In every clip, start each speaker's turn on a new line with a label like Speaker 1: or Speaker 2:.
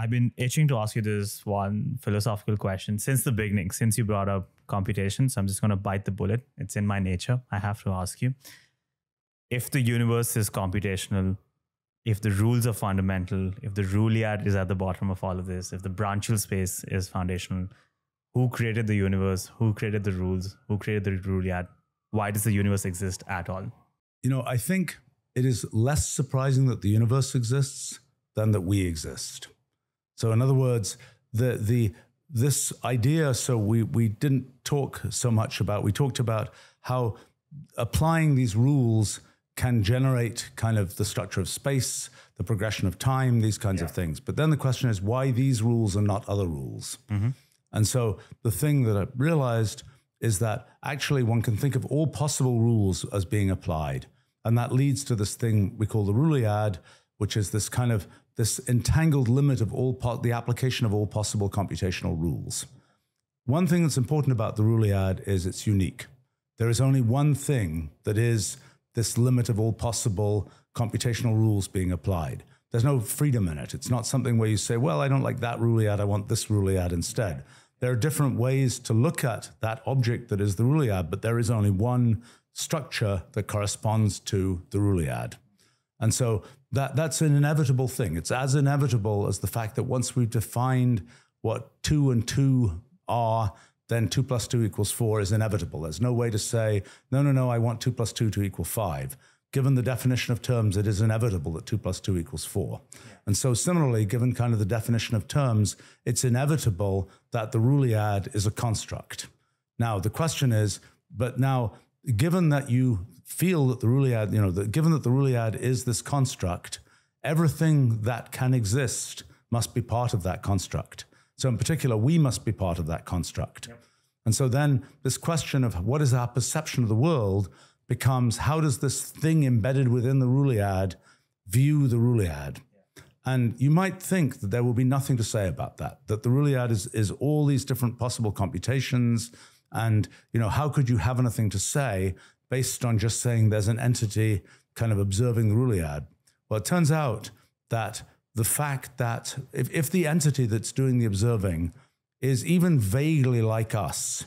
Speaker 1: I've been itching to ask you this one philosophical question since the beginning, since you brought up computation. So I'm just going to bite the bullet. It's in my nature. I have to ask you if the universe is computational, if the rules are fundamental, if the Ruliad is at the bottom of all of this, if the branchial space is foundational, who created the universe? Who created the rules? Who created the Ruliad? Why does the universe exist at all?
Speaker 2: You know, I think it is less surprising that the universe exists than that we exist. So, in other words, the the this idea. So we we didn't talk so much about. We talked about how applying these rules can generate kind of the structure of space, the progression of time, these kinds yeah. of things. But then the question is why these rules are not other rules. Mm-hmm. And so the thing that I realized is that actually one can think of all possible rules as being applied. And that leads to this thing we call the Ruliad, which is this kind of this entangled limit of all the application of all possible computational rules. One thing that's important about the Ruliad is it's unique. There is only one thing that is this limit of all possible computational rules being applied. There's no freedom in it. It's not something where you say, well, I don't like that Ruliad, I want this Ruliad instead. There are different ways to look at that object that is the Ruliad, but there is only one structure that corresponds to the Ruliad. And so that, that's an inevitable thing. It's as inevitable as the fact that once we've defined what two and two are, then two plus two equals four is inevitable. There's no way to say, no, no, no, I want two plus two to equal five. Given the definition of terms, it is inevitable that two plus two equals four. And so, similarly, given kind of the definition of terms, it's inevitable that the Ruliad is a construct. Now, the question is, but now, given that you feel that the Ruliad, you know, that given that the Ruliad is this construct, everything that can exist must be part of that construct. So, in particular, we must be part of that construct. Yep. And so then this question of what is our perception of the world becomes how does this thing embedded within the Ruliad view the Ruliad? And you might think that there will be nothing to say about that, that the Ruliad is, is all these different possible computations. And, you know, how could you have anything to say based on just saying there's an entity kind of observing the Ruliad? Well, it turns out that the fact that if, if the entity that's doing the observing is even vaguely like us,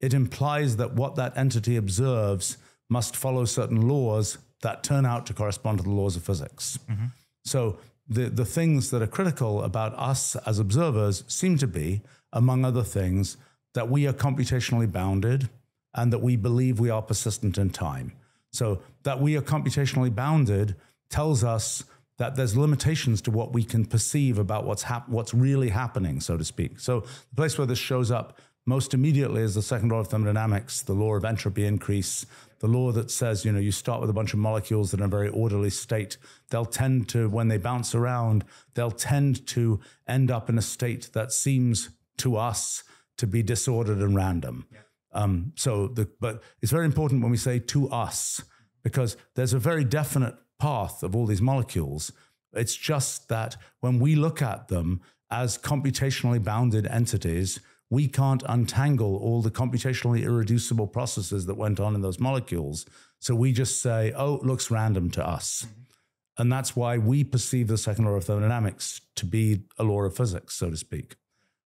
Speaker 2: it implies that what that entity observes must follow certain laws that turn out to correspond to the laws of physics. Mm-hmm. So the, the things that are critical about us as observers seem to be, among other things, that we are computationally bounded and that we believe we are persistent in time. So that we are computationally bounded tells us that there's limitations to what we can perceive about what's hap- what's really happening, so to speak. So the place where this shows up most immediately is the second law of thermodynamics, the law of entropy increase, the law that says, you know, you start with a bunch of molecules that are in a very orderly state. They'll tend to, when they bounce around, they'll tend to end up in a state that seems to us to be disordered and random. Yeah. Um, so, the, but it's very important when we say to us, because there's a very definite path of all these molecules. It's just that when we look at them as computationally bounded entities, we can't untangle all the computationally irreducible processes that went on in those molecules. So we just say, oh, it looks random to us. Mm-hmm. And that's why we perceive the second law of thermodynamics to be a law of physics, so to speak.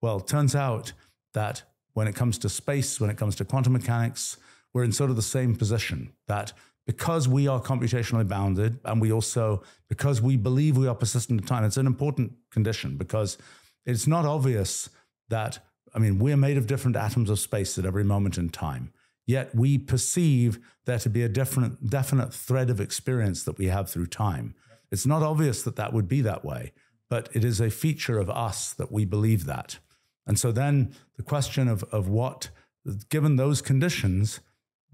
Speaker 2: Well, turns out that when it comes to space, when it comes to quantum mechanics, we're in sort of the same position that because we are computationally bounded and we also, because we believe we are persistent in time, it's an important condition because it's not obvious that I mean, we're made of different atoms of space at every moment in time. Yet we perceive there to be a different, definite thread of experience that we have through time. It's not obvious that that would be that way, but it is a feature of us that we believe that. And so then the question of, of what, given those conditions,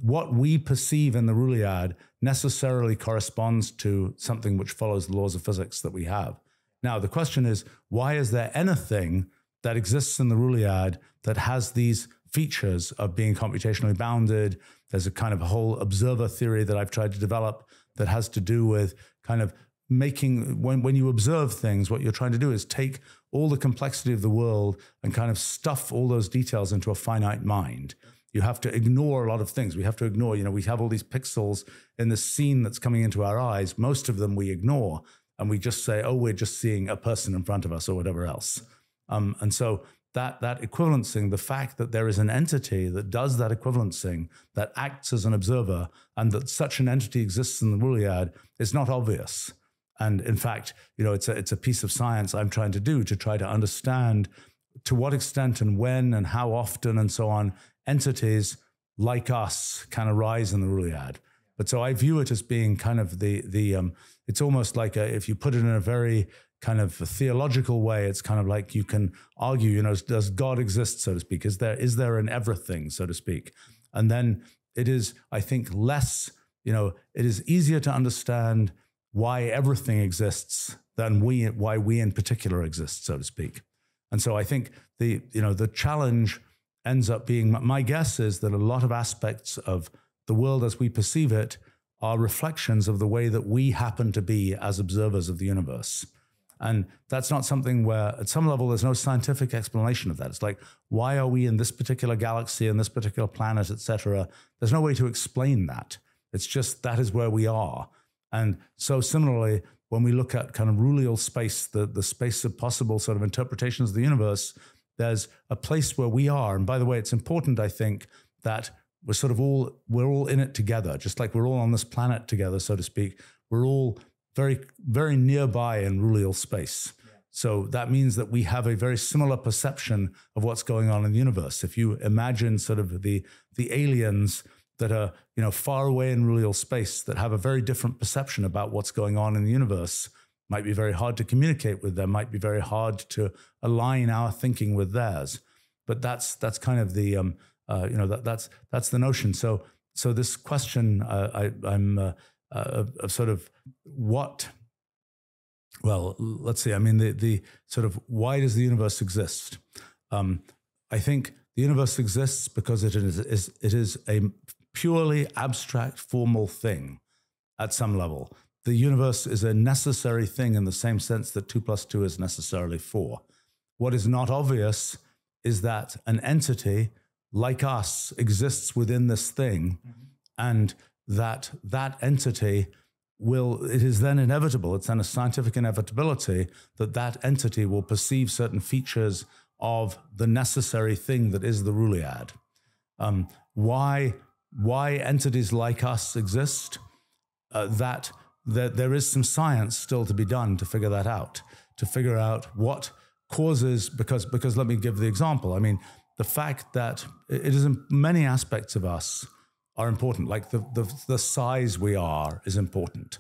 Speaker 2: what we perceive in the Ruliad necessarily corresponds to something which follows the laws of physics that we have. Now, the question is, why is there anything that exists in the Ruliad that has these features of being computationally bounded. There's a kind of whole observer theory that I've tried to develop that has to do with kind of making when when you observe things what you're trying to do is take all the complexity of the world and kind of stuff all those details into a finite mind you have to ignore a lot of things we have to ignore you know we have all these pixels in the scene that's coming into our eyes most of them we ignore and we just say, oh, we're just seeing a person in front of us or whatever else. Um, and so that that equivalencing, the fact that there is an entity that does that equivalencing, that acts as an observer, and that such an entity exists in the Ruliad is not obvious. And in fact, you know, it's a it's a piece of science I'm trying to do to try to understand to what extent and when and how often and so on entities like us can arise in the Ruliad. But so I view it as being kind of the the um, it's almost like a, if you put it in a very kind of theological way, it's kind of like you can argue, you know, does God exist, so to speak? Is there is there an everything, so to speak? And then it is, I think, less, you know, it is easier to understand why everything exists than we why we in particular exist, so to speak. And so I think the, you know, the challenge ends up being my guess is that a lot of aspects of the world as we perceive it are reflections of the way that we happen to be as observers of the universe. And that's not something where, at some level, there's no scientific explanation of that. It's like, why are we in this particular galaxy and this particular planet, etc.? There's no way to explain that. It's just that is where we are. And so, similarly, when we look at kind of Rulial space, the, the space of possible sort of interpretations of the universe, there's a place where we are. And by the way, it's important, I think, that we're sort of all we're all in it together, just like we're all on this planet together, so to speak. We're all very, very nearby in Rulial space. So that means that we have a very similar perception of what's going on in the universe. If you imagine sort of the the aliens that are you know far away in Rulial space that have a very different perception about what's going on in the universe, might be very hard to communicate with them. Might be very hard to align our thinking with theirs. But that's that's kind of the um, uh, you know that that's that's the notion. So so this question uh, I, I'm uh, uh, of sort of what well let's see i mean the, the sort of why does the universe exist um, i think the universe exists because it is, is, it is a purely abstract formal thing at some level. The universe is a necessary thing in the same sense that 2 plus 2 is necessarily 4 what is not obvious is that an entity like us exists within this thing mm-hmm. and that that entity will it is then inevitable it's then a scientific inevitability that that entity will perceive certain features of the necessary thing that is the ruliad. Um, why why entities like us exist uh, that, that there is some science still to be done to figure that out to figure out what causes because because let me give the example i mean the fact that it is in many aspects of us are important. Like the, the, the size we are is important.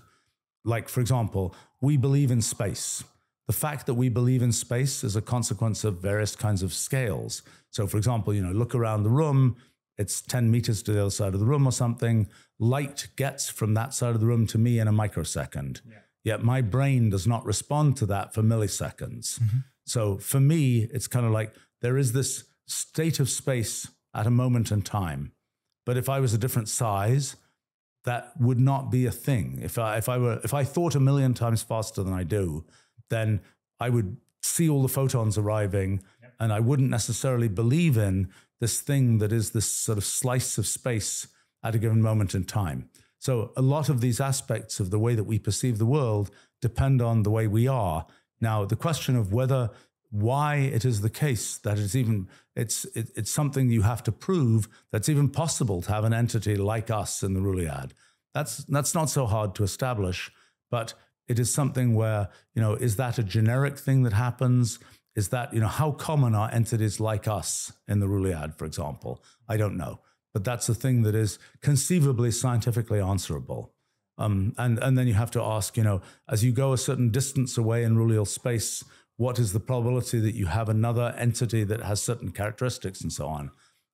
Speaker 2: Like, for example, we believe in space. The fact that we believe in space is a consequence of various kinds of scales. So, for example, you know, look around the room, it's 10 meters to the other side of the room or something. Light gets from that side of the room to me in a microsecond. Yeah. Yet my brain does not respond to that for milliseconds. Mm-hmm. So for me, it's kind of like there is this state of space at a moment in time. But if I was a different size, that would not be a thing. If I, if I were, if I thought a million times faster than I do, then I would see all the photons arriving. And I wouldn't necessarily believe in this thing that is this sort of slice of space at a given moment in time. So a lot of these aspects of the way that we perceive the world depend on the way we are. Now, the question of whether why it is the case that it's even it's it, it's something you have to prove that's even possible to have an entity like us in the Ruliad. That's that's not so hard to establish, but it is something where you know is that a generic thing that happens? Is that you know how common are entities like us in the Ruliad, for example? I don't know, but that's a thing that is conceivably scientifically answerable. Um, and and then you have to ask, you know, as you go a certain distance away in Rulial space what is the probability that you have another entity that has certain characteristics and so on.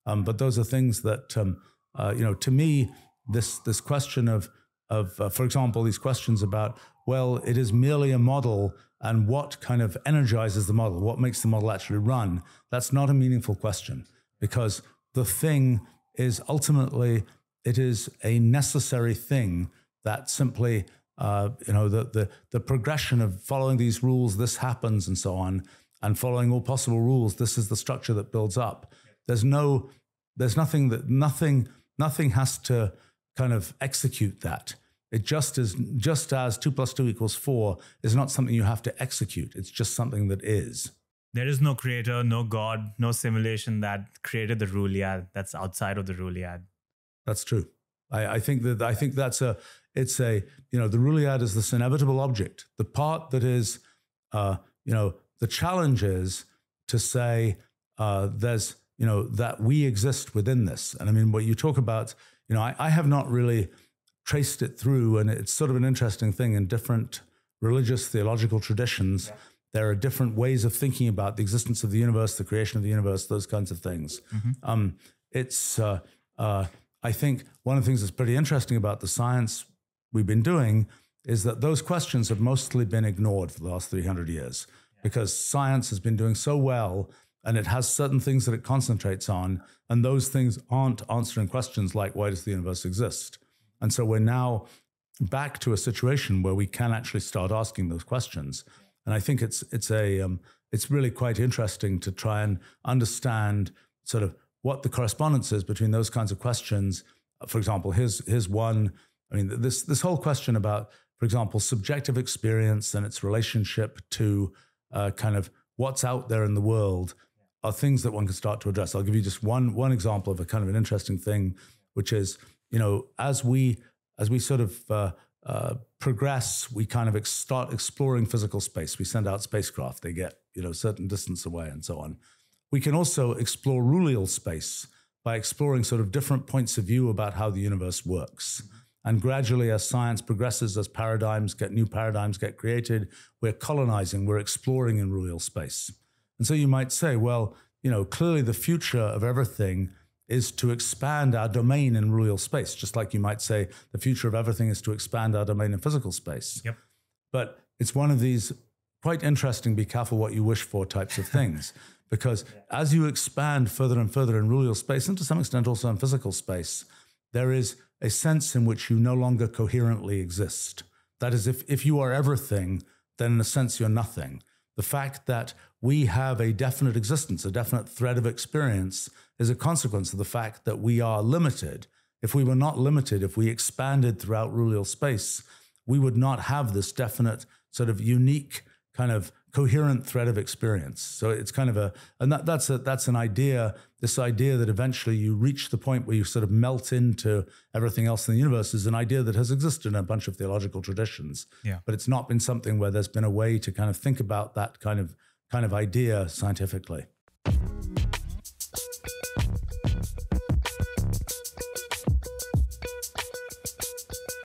Speaker 2: Um, but those are things that, um, uh, you know, to me, this this question of of, uh, for example, these questions about well, it is merely a model, and what kind of energizes the model, what makes the model actually run. That's not a meaningful question because the thing is ultimately it is a necessary thing that simply uh, you know, the, the, the progression of following these rules, this happens and so on, and following all possible rules, this is the structure that builds up. There's no, there's nothing that, nothing, nothing has to kind of execute that. It just as just as two plus two equals four is not something you have to execute. It's just something that is.
Speaker 1: There is no creator, no God, no simulation that created the Ruliad that's outside of the Ruliad.
Speaker 2: That's true. I, I think that I think that's a it's a you know the Ruliad is this inevitable object. The part that is uh, you know the challenge is to say uh, there's you know that we exist within this. And I mean what you talk about, you know, I, I have not really traced it through, and it's sort of an interesting thing in different religious theological traditions. Yeah. There are different ways of thinking about the existence of the universe, the creation of the universe, those kinds of things. Mm-hmm. Um, it's uh, uh, I think one of the things that's pretty interesting about the science we've been doing is that those questions have mostly been ignored for the last 300 years yeah. because science has been doing so well and it has certain things that it concentrates on, and those things aren't answering questions like why does the universe exist? And so we're now back to a situation where we can actually start asking those questions. And I think it's it's a um, it's really quite interesting to try and understand sort of what the correspondence is between those kinds of questions. For example, here's here's one. I mean, this this whole question about, for example, subjective experience and its relationship to uh, kind of what's out there in the world are things that one can start to address. I'll give you just one one example of a kind of an interesting thing, which is you know as we as we sort of uh, uh, progress, we kind of ex- start exploring physical space. We send out spacecraft; they get you know a certain distance away and so on. We can also explore rulial space by exploring sort of different points of view about how the universe works. And gradually, as science progresses, as paradigms get new paradigms get created, we're colonizing, we're exploring in rulial space. And so you might say, well, you know, clearly the future of everything is to expand our domain in rulial space, just like you might say the future of everything is to expand our domain in physical space.
Speaker 1: Yep.
Speaker 2: But it's one of these quite interesting, be careful what you wish for types of things. Because as you expand further and further in rulial space, and to some extent also in physical space, there is a sense in which you no longer coherently exist. That is, if, if you are everything, then in a sense you're nothing. The fact that we have a definite existence, a definite thread of experience, is a consequence of the fact that we are limited. If we were not limited, if we expanded throughout rulial space, we would not have this definite sort of unique kind of coherent thread of experience. So it's kind of a, and that, that's a, that's an idea. This idea that eventually you reach the point where you sort of melt into everything else in the universe is an idea that has existed in a bunch of theological traditions.
Speaker 1: Yeah.
Speaker 2: But it's not been something where there's been a way to kind of think about that kind of kind of idea scientifically.